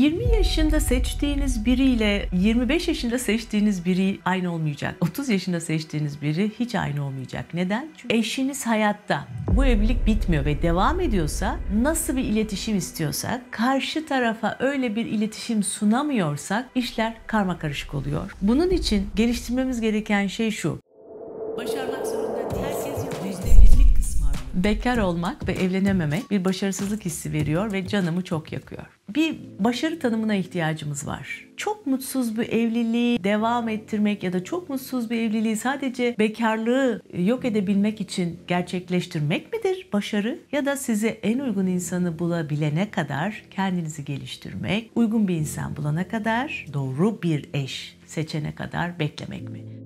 20 yaşında seçtiğiniz biriyle 25 yaşında seçtiğiniz biri aynı olmayacak. 30 yaşında seçtiğiniz biri hiç aynı olmayacak. Neden? Çünkü eşiniz hayatta. Bu evlilik bitmiyor ve devam ediyorsa nasıl bir iletişim istiyorsak, karşı tarafa öyle bir iletişim sunamıyorsak işler karma karışık oluyor. Bunun için geliştirmemiz gereken şey şu. Bekar olmak ve evlenememek bir başarısızlık hissi veriyor ve canımı çok yakıyor. Bir başarı tanımına ihtiyacımız var. Çok mutsuz bir evliliği devam ettirmek ya da çok mutsuz bir evliliği sadece bekarlığı yok edebilmek için gerçekleştirmek midir başarı? Ya da size en uygun insanı bulabilene kadar kendinizi geliştirmek, uygun bir insan bulana kadar, doğru bir eş seçene kadar beklemek mi?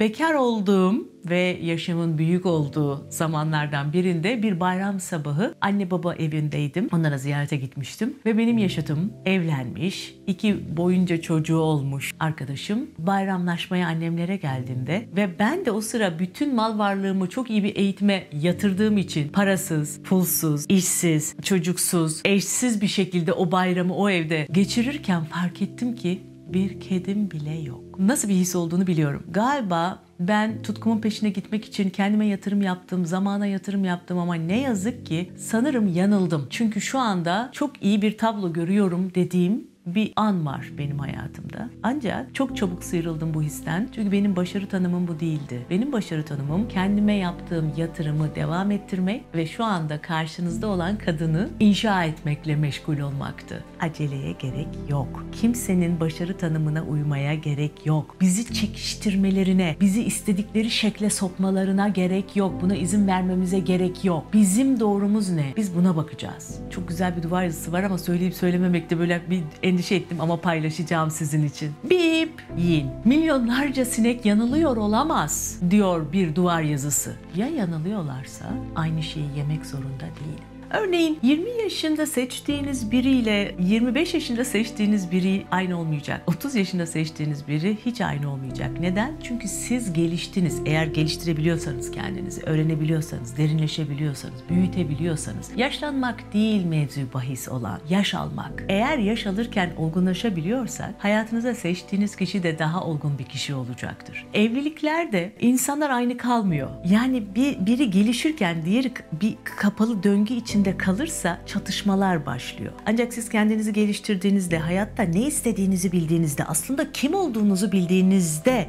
Bekar olduğum ve yaşımın büyük olduğu zamanlardan birinde bir bayram sabahı anne baba evindeydim. Onlara ziyarete gitmiştim ve benim yaşadığım evlenmiş, iki boyunca çocuğu olmuş arkadaşım bayramlaşmaya annemlere geldiğinde ve ben de o sıra bütün mal varlığımı çok iyi bir eğitime yatırdığım için parasız, pulsuz, işsiz, çocuksuz, eşsiz bir şekilde o bayramı o evde geçirirken fark ettim ki bir kedim bile yok. Nasıl bir his olduğunu biliyorum. Galiba ben tutkumun peşine gitmek için kendime yatırım yaptım, zamana yatırım yaptım ama ne yazık ki sanırım yanıldım. Çünkü şu anda çok iyi bir tablo görüyorum dediğim bir an var benim hayatımda. Ancak çok çabuk sıyrıldım bu histen. Çünkü benim başarı tanımım bu değildi. Benim başarı tanımım kendime yaptığım yatırımı devam ettirmek ve şu anda karşınızda olan kadını inşa etmekle meşgul olmaktı. Aceleye gerek yok. Kimsenin başarı tanımına uymaya gerek yok. Bizi çekiştirmelerine, bizi istedikleri şekle sokmalarına gerek yok. Buna izin vermemize gerek yok. Bizim doğrumuz ne? Biz buna bakacağız. Çok güzel bir duvar yazısı var ama söyleyip söylememekte böyle bir endişe ettim ama paylaşacağım sizin için. Bip yiyin. Milyonlarca sinek yanılıyor olamaz diyor bir duvar yazısı. Ya yanılıyorlarsa aynı şeyi yemek zorunda değil. Örneğin 20 yaşında seçtiğiniz biriyle 25 yaşında seçtiğiniz biri aynı olmayacak. 30 yaşında seçtiğiniz biri hiç aynı olmayacak. Neden? Çünkü siz geliştiniz. Eğer geliştirebiliyorsanız kendinizi, öğrenebiliyorsanız, derinleşebiliyorsanız, büyütebiliyorsanız. Yaşlanmak değil mevzu bahis olan, yaş almak. Eğer yaş alırken olgunlaşabiliyorsak hayatınıza seçtiğiniz kişi de daha olgun bir kişi olacaktır. Evliliklerde insanlar aynı kalmıyor. Yani bir, biri gelişirken diğeri bir kapalı döngü için içinde kalırsa çatışmalar başlıyor. Ancak siz kendinizi geliştirdiğinizde, hayatta ne istediğinizi bildiğinizde, aslında kim olduğunuzu bildiğinizde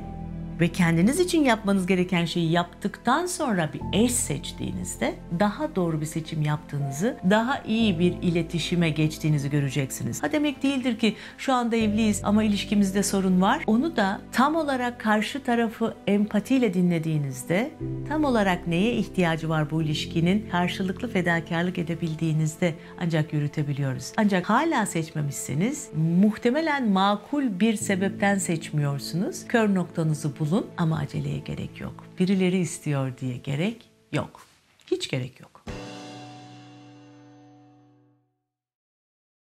ve kendiniz için yapmanız gereken şeyi yaptıktan sonra bir eş seçtiğinizde daha doğru bir seçim yaptığınızı, daha iyi bir iletişime geçtiğinizi göreceksiniz. Ha demek değildir ki şu anda evliyiz ama ilişkimizde sorun var. Onu da tam olarak karşı tarafı empatiyle dinlediğinizde, tam olarak neye ihtiyacı var bu ilişkinin karşılıklı fedakarlık edebildiğinizde ancak yürütebiliyoruz. Ancak hala seçmemişseniz muhtemelen makul bir sebepten seçmiyorsunuz. Kör noktanızı bulun bulun ama aceleye gerek yok. Birileri istiyor diye gerek yok. Hiç gerek yok.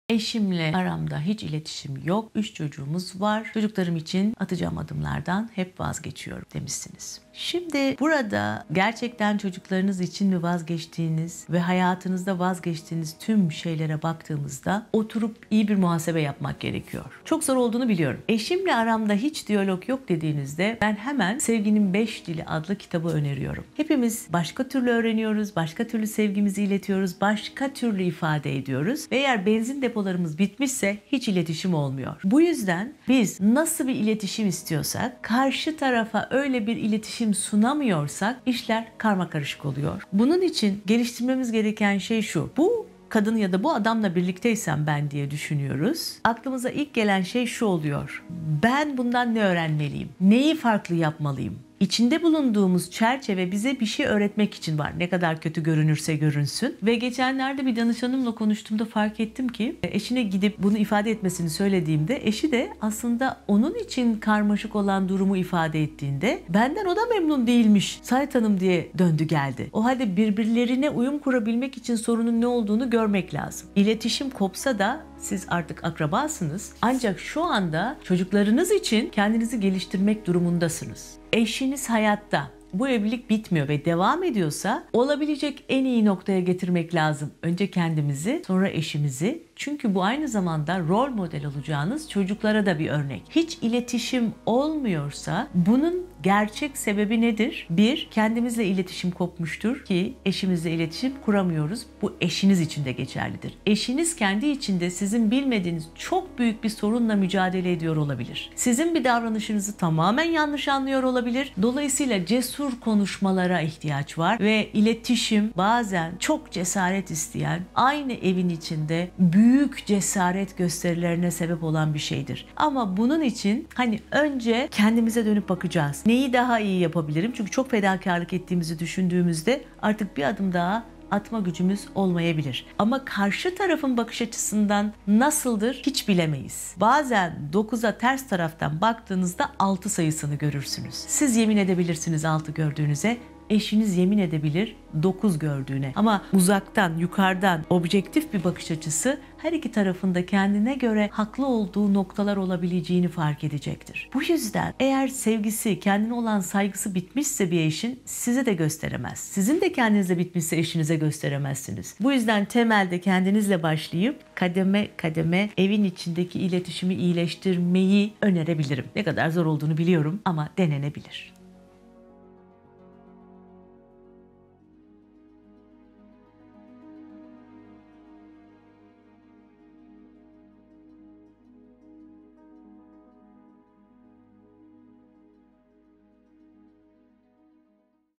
Eşimle aramda hiç iletişim yok. Üç çocuğumuz var. Çocuklarım için atacağım adımlardan hep vazgeçiyorum demişsiniz. Şimdi burada gerçekten çocuklarınız için mi vazgeçtiğiniz ve hayatınızda vazgeçtiğiniz tüm şeylere baktığımızda oturup iyi bir muhasebe yapmak gerekiyor. Çok zor olduğunu biliyorum. Eşimle aramda hiç diyalog yok dediğinizde ben hemen Sevginin Beş Dili adlı kitabı öneriyorum. Hepimiz başka türlü öğreniyoruz, başka türlü sevgimizi iletiyoruz, başka türlü ifade ediyoruz ve eğer benzin depolarımız bitmişse hiç iletişim olmuyor. Bu yüzden biz nasıl bir iletişim istiyorsak karşı tarafa öyle bir iletişim iletişim sunamıyorsak işler karma karışık oluyor. Bunun için geliştirmemiz gereken şey şu. Bu kadın ya da bu adamla birlikteysem ben diye düşünüyoruz. Aklımıza ilk gelen şey şu oluyor. Ben bundan ne öğrenmeliyim? Neyi farklı yapmalıyım? İçinde bulunduğumuz çerçeve bize bir şey öğretmek için var. Ne kadar kötü görünürse görünsün. Ve geçenlerde bir danışanımla konuştuğumda fark ettim ki eşine gidip bunu ifade etmesini söylediğimde eşi de aslında onun için karmaşık olan durumu ifade ettiğinde benden o da memnun değilmiş. Sait Hanım diye döndü geldi. O halde birbirlerine uyum kurabilmek için sorunun ne olduğunu görmek lazım. İletişim kopsa da siz artık akrabasınız. Ancak şu anda çocuklarınız için kendinizi geliştirmek durumundasınız. Eşiniz hayatta bu evlilik bitmiyor ve devam ediyorsa olabilecek en iyi noktaya getirmek lazım. Önce kendimizi, sonra eşimizi, Çünkü bu aynı zamanda rol model olacağınız çocuklara da bir örnek. Hiç iletişim olmuyorsa bunun gerçek sebebi nedir? Bir, kendimizle iletişim kopmuştur ki eşimizle iletişim kuramıyoruz. Bu eşiniz için de geçerlidir. Eşiniz kendi içinde sizin bilmediğiniz çok büyük bir sorunla mücadele ediyor olabilir. Sizin bir davranışınızı tamamen yanlış anlıyor olabilir. Dolayısıyla cesur konuşmalara ihtiyaç var ve iletişim bazen çok cesaret isteyen, aynı evin içinde büyük cesaret gösterilerine sebep olan bir şeydir. Ama bunun için hani önce kendimize dönüp bakacağız. Neyi daha iyi yapabilirim? Çünkü çok fedakarlık ettiğimizi düşündüğümüzde artık bir adım daha atma gücümüz olmayabilir. Ama karşı tarafın bakış açısından nasıldır hiç bilemeyiz. Bazen 9'a ters taraftan baktığınızda 6 sayısını görürsünüz. Siz yemin edebilirsiniz 6 gördüğünüze eşiniz yemin edebilir 9 gördüğüne. Ama uzaktan, yukarıdan objektif bir bakış açısı her iki tarafında kendine göre haklı olduğu noktalar olabileceğini fark edecektir. Bu yüzden eğer sevgisi, kendine olan saygısı bitmişse bir eşin size de gösteremez. Sizin de kendinize bitmişse eşinize gösteremezsiniz. Bu yüzden temelde kendinizle başlayıp kademe kademe evin içindeki iletişimi iyileştirmeyi önerebilirim. Ne kadar zor olduğunu biliyorum ama denenebilir.